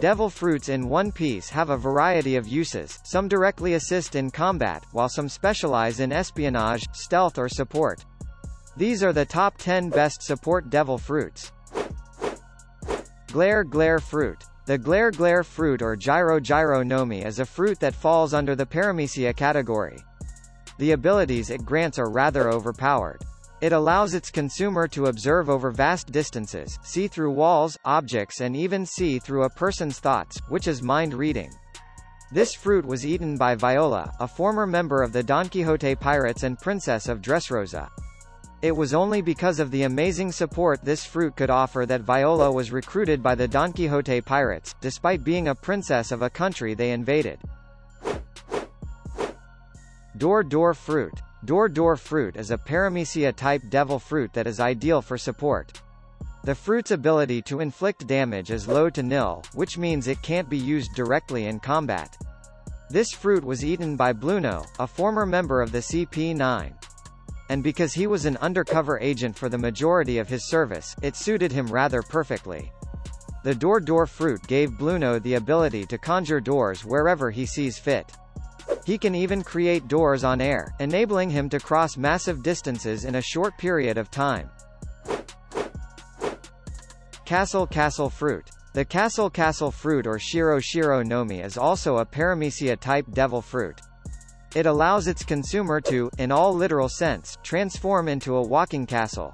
Devil fruits in One Piece have a variety of uses, some directly assist in combat, while some specialize in espionage, stealth or support. These are the top 10 best support devil fruits. Glare Glare fruit. The Glare Glare fruit or Giro Giro Nomi is a fruit that falls under the Paramecia category. The abilities it grants are rather overpowered. It allows its consumer to observe over vast distances, see through walls, objects and even see through a person's thoughts, which is mind reading. This fruit was eaten by Viola, a former member of the Don Quixote Pirates and Princess of Dressrosa. It was only because of the amazing support this fruit could offer that Viola was recruited by the Don Quixote Pirates, despite being a princess of a country they invaded. Door Door fruit Door Door fruit is a paramecia-type devil fruit that is ideal for support. The fruit's ability to inflict damage is low to nil, which means it can't be used directly in combat. This fruit was eaten by Blueno, a former member of the CP9. And because he was an undercover agent for the majority of his service, it suited him rather perfectly. The Door Door fruit gave Blueno the ability to conjure doors wherever he sees fit. He can even create doors on air, enabling him to cross massive distances in a short period of time. Castle Castle Fruit The Castle Castle Fruit or Shiro Shiro Nomi is also a paramecia-type devil fruit. It allows its consumer to, in all literal sense, transform into a walking castle.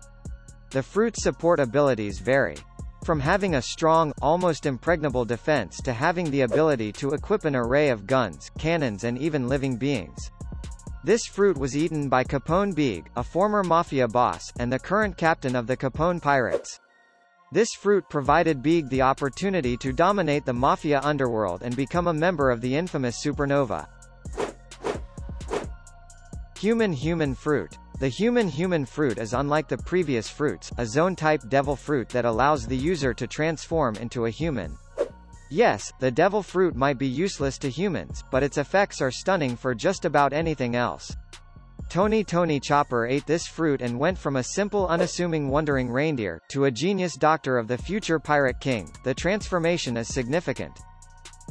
The fruit's support abilities vary. From having a strong, almost impregnable defense to having the ability to equip an array of guns, cannons and even living beings. This fruit was eaten by Capone Bege, a former mafia boss, and the current captain of the Capone Pirates. This fruit provided Bege the opportunity to dominate the mafia underworld and become a member of the infamous Supernova. Human Human Fruit the human-human fruit is unlike the previous fruits, a Zoan-type devil fruit that allows the user to transform into a human. Yes, the devil fruit might be useless to humans, but its effects are stunning for just about anything else. Tony Tony Chopper ate this fruit and went from a simple unassuming wandering reindeer, to a genius doctor of the future Pirate King. The transformation is significant.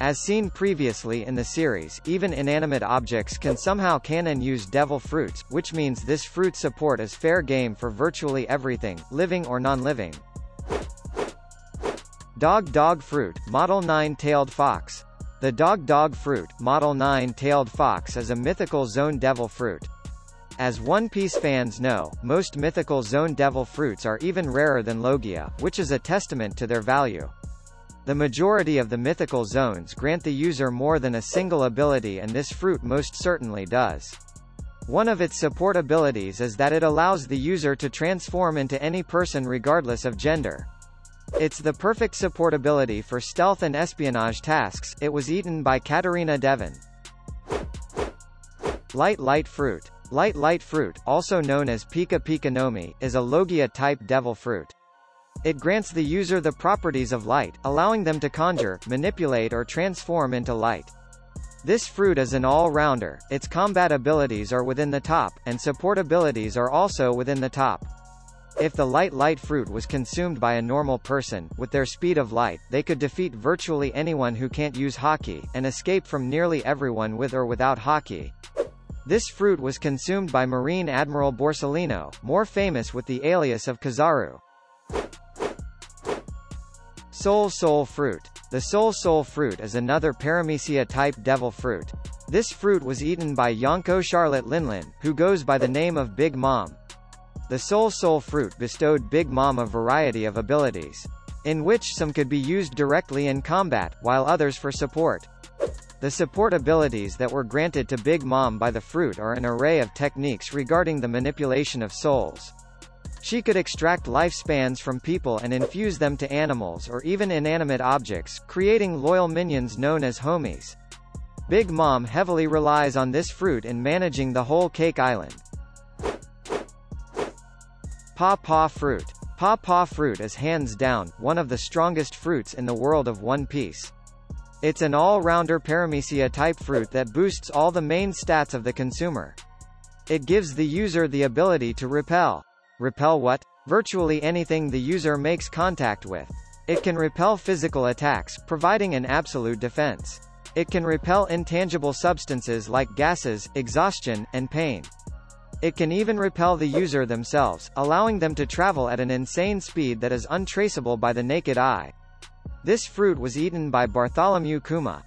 As seen previously in the series, even inanimate objects can somehow can and use devil fruits, which means this fruit support is fair game for virtually everything, living or non-living. Dog Dog Fruit, Model 9-tailed fox. The Dog Dog Fruit, Model 9-tailed fox is a mythical Zoan devil fruit. As One Piece fans know, most mythical Zoan devil fruits are even rarer than Logia, which is a testament to their value. The majority of the mythical Zoans grant the user more than a single ability and this fruit most certainly does. One of its support abilities is that it allows the user to transform into any person regardless of gender. It's the perfect support ability for stealth and espionage tasks, it was eaten by Catarina Devon. Light Light Fruit Light Light Fruit, also known as Pika Pika Nomi, is a Logia-type devil fruit. It grants the user the properties of light, allowing them to conjure, manipulate or transform into light. This fruit is an all-rounder, its combat abilities are within the top, and support abilities are also within the top. If the light light fruit was consumed by a normal person, with their speed of light, they could defeat virtually anyone who can't use Haki, and escape from nearly everyone with or without Haki. This fruit was consumed by Marine Admiral Borsalino, more famous with the alias of Kizaru. Soul Soul Fruit. The Soul Soul fruit is another Paramecia-type devil fruit. This fruit was eaten by Yonko Charlotte Linlin, who goes by the name of Big Mom. The Soul Soul fruit bestowed Big Mom a variety of abilities, in which some could be used directly in combat, while others for support. The support abilities that were granted to Big Mom by the fruit are an array of techniques regarding the manipulation of souls. She could extract lifespans from people and infuse them to animals or even inanimate objects, creating loyal minions known as homies. Big Mom heavily relies on this fruit in managing the whole Cake Island. Paw Paw Fruit. Paw Paw Fruit is hands down, one of the strongest fruits in the world of One Piece. It's an all-rounder paramecia-type fruit that boosts all the main stats of the consumer. It gives the user the ability to repel, Repel what? Virtually anything the user makes contact with. It can repel physical attacks, providing an absolute defense. It can repel intangible substances like gases, exhaustion, and pain. It can even repel the user themselves, allowing them to travel at an insane speed that is untraceable by the naked eye. This fruit was eaten by Bartholomew Kuma.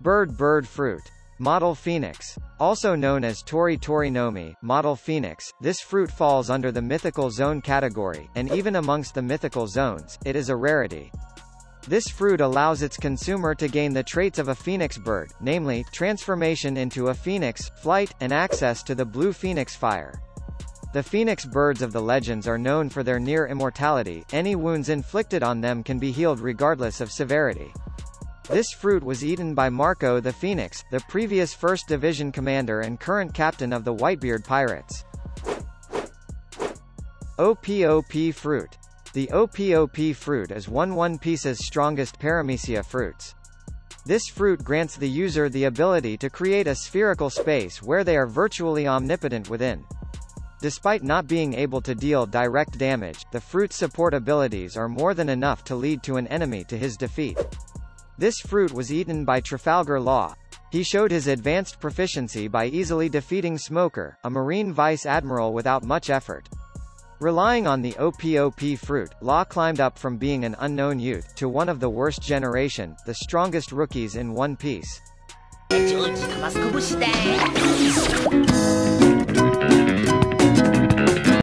Bird bird fruit. Model phoenix. Also known as Tori Tori Nomi, model phoenix, this fruit falls under the mythical Zoan category, and even amongst the mythical Zoans, it is a rarity. This fruit allows its consumer to gain the traits of a phoenix bird, namely, transformation into a phoenix, flight, and access to the blue phoenix fire. The phoenix birds of the legends are known for their near immortality, any wounds inflicted on them can be healed regardless of severity. This fruit was eaten by Marco the Phoenix, the previous 1st Division commander and current captain of the Whitebeard Pirates. Ope Ope fruit. The Ope Ope fruit is one One Piece's strongest paramecia fruits. This fruit grants the user the ability to create a spherical space where they are virtually omnipotent within. Despite not being able to deal direct damage, the fruit's support abilities are more than enough to lead to an enemy to his defeat. This fruit was eaten by Trafalgar Law. He showed his advanced proficiency by easily defeating Smoker, a Marine Vice Admiral without much effort. Relying on the Ope Ope fruit, Law climbed up from being an unknown youth, to one of the worst generation, the strongest rookies in One Piece.